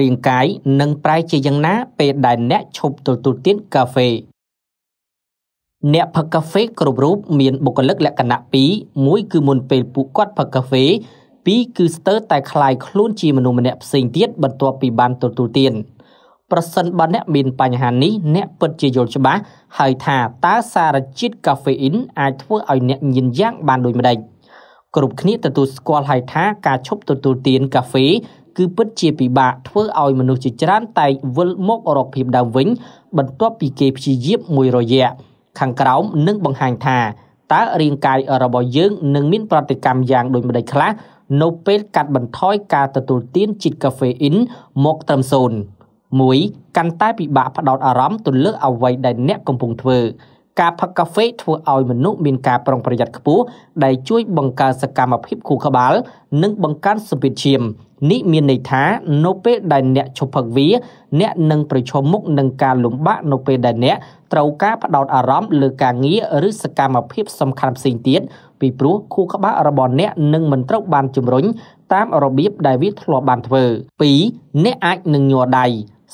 រាងកាយនឹងប្រែជាយ៉ាងណាពេលដែលអ្នកឈប់ទទួលទានកាហ្វេអ្នកផឹកកាហ្វេគ្រប់រូបមានបុគ្គលិកលក្ខណៈពីរមួយគឺមុនពេលពួកគាត់ផឹកកាហ្វេពីរគឺស្ទើរតែคล้ายខ្លួនជាមនុស្សម្នាក់ផ្សេងទៀតបន្ទាប់ពីបានទទួលទានប្រសិនបើអ្នកមានបញ្ហានេះអ្នកពិតជាយល់ច្បាស់ហើយថាតើសារជាតិកាហ្វេអ៊ីនអាចធ្វើឲ្យអ្នកញៀនយ៉ាងបានដូចម្តេចគ្រប់គ្នាទទួលស្គាល់ហើយថាការឈប់ទទួលទានកាហ្វេ គឺពិតជាពិបាកធ្វើឲ្យមនុស្សជាច្រើនតែវិលមករកភាពដើមវិញ បន្ទាប់ពីគេព្យាយាមមួយរយៈខាងក្រោមនឹងបង្ហាញថាតើរាងកាយរបស់យើងនឹងមានប្រតិកម្មយ៉ាងដូចម្តេចខ្លះនៅពេលកាត់បន្ថយការទទួលទានជាតិកាហ្វេអ៊ីនមកត្រឹម0 1កាន់តែពិបាកផ្ដោតអារម្មណ៍ទៅលើអ្វីដែលអ្នកកំពុងធ្វើ ការផឹកកាហ្វេធ្វើឲ្យមនុស្សមានការប្រុងប្រយ័ត្នខ្ពស់ដែលជួយបង្កើនសកម្មភាពខួរក្បាល និងបង្កើនសម្ពាធឈាមនេះមានន័យថានៅពេលដែលអ្នកឈប់ផឹកវា អ្នកនឹងប្រឈមមុខនឹងការលំបាកនៅពេលដែលអ្នកត្រូវការផ្ដោតអារម្មណ៍លើការងារឬសកម្មភាពសំខាន់ផ្សេងទៀតពីព្រោះខួរក្បាលរបស់អ្នកនឹងមិនត្រូវបានជំរុញតាមរបៀបដែលវាធ្លាប់បានធ្វើ2អ្នកអាចនឹងញ័រដៃ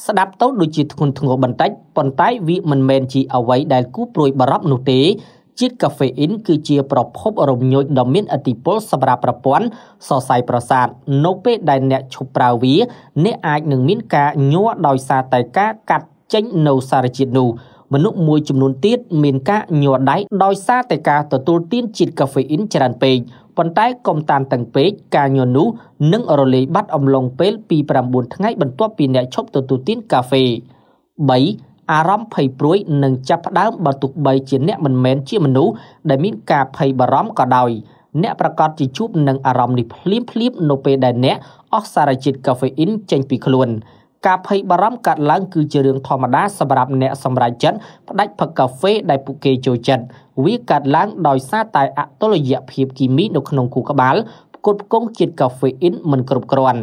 ស្ដាប់ទៅដូចជាធ្ងន់ធ្ងរបន្តិចប៉ុន្តែវាមិនមែនជាអ្វីដែលគួរព្រួយបារម្ភនោះទេជាតិកាហ្វេអ៊ីនគឺជាប្រភពរំញោចដ៏មានឥទ្ធិពលសម្រាប់ប្រព័ន្ធសរសៃប្រសាទនៅពេលដែលអ្នកឈប់ប្រើវាអ្នកអាចនឹងមានការញ័រដោយសារតែការកាត់ចេញនៅសារជាតិនោះមនុស្សមួយចំនួនទៀតមានការញ័រដៃដោយសារតែការទទួលទានជាតិកាហ្វេអ៊ីនច្រើនពេក ប៉ុន្តែកុំតានតឹងពេកការញ័រនោះនឹងរលាយបាត់អំឡុងពេលពី9ថ្ងៃបន្ទាប់ពីអ្នកឈប់ទទួលទានកាហ្វេ3អារម្មណ៍ភ័យព្រួយនឹងចាប់ផ្ដើមបើទោះបីជាអ្នកមិនមែនជាមនុស្សដែលមានការភ័យបារម្ភក៏ដោយអ្នកប្រកាសជាជួបនឹងអារម្មណ៍នេះភ្លាមភ្លាមនៅពេលដែលអ្នកអស់សារជាតិកាហ្វេអ៊ីនចេញពីខ្លួន ការភ័យបារម្ភកាត់ឡើងគឺជារឿងធម្មតាសម្រាប់អ្នកសម្រេចចិត្តផ្ដាច់ផឹកកាហ្វេដែលពួកគេចូលចិត្តវាកាត់ឡើងដោយសារតែអតុល្យភាពគីមីនៅក្នុងខួរក្បាលផ្គត់ផ្គង់ជាតិកាហ្វេអ៊ីនមិនគ្រប់គ្រាន់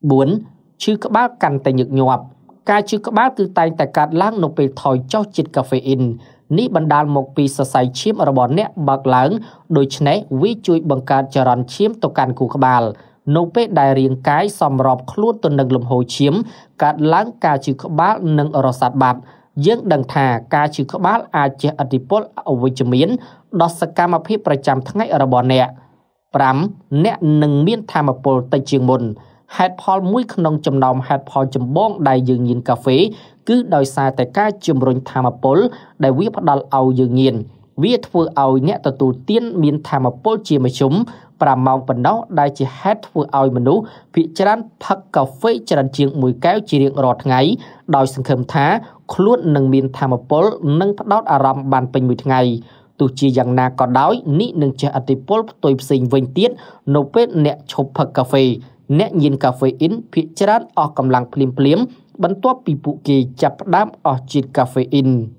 4ឈឺក្បាលកាន់តែញឹកញាប់ការឈឺក្បាលគឺតែងតែកើតឡើងនៅពេលថយចុះជាតិកាហ្វេអ៊ីននេះបណ្ដាលមកពីសរសៃឈាមរបស់អ្នកបើកឡើងដូច្នេះវាជួយបង្កើតចរន្តឈាមទៅកាន់ខួរក្បាល នៅពេលដែលរាងកាយសម្របខ្លួនទៅនឹងលំហូរឈាមកើតឡើងការឈឺក្បាលនិងរសាត់បាត់យើងដឹងថាការឈឺក្បាលអាចជះឥទ្ធិពលអវិជ្ជមានដល់សកម្មភាពប្រចាំថ្ងៃរបស់អ្នក5អ្នកនឹងមានធម៌ពលតិចជាងមុនហេតុផលមួយក្នុងចំណោមហេតុផលចម្បងដែលយើងញៀនកាហ្វេគឺដោយសារតែការជំរុញធម៌ពលដែលវាផ្ដល់ឲ្យយើងញៀន វាធ្វើឲ្យអ្នកទទួលទានមានធម៌ពលជាមធ្យម5ម៉ោងប៉ុណ្ណោះដែលជាហេតុធ្វើឲ្យមនុស្សភាគច្រើនផឹកកាហ្វេច្រើនជាង1កែវជារៀងរាល់ថ្ងៃដោយសង្ឃឹមថាខ្លួននឹងមានធម៌ពលនិងផ្ដោតអារម្មណ៍បានពេញមួយថ្ងៃទោះជាយ៉ាងណាក៏ដោយនេះនឹងជះឥទ្ធិពលផ្ទុយផ្សេងវិញទៀតនៅពេលអ្នកឈប់ផឹកកាហ្វេអ្នកញៀនកាហ្វេអ៊ីនភាគច្រើនអស់កម្លាំងភ្លាមៗបន្ទាប់ពីពួកគេចាប់ផ្ដើមអស់ជាតិកាហ្វេអ៊ីន។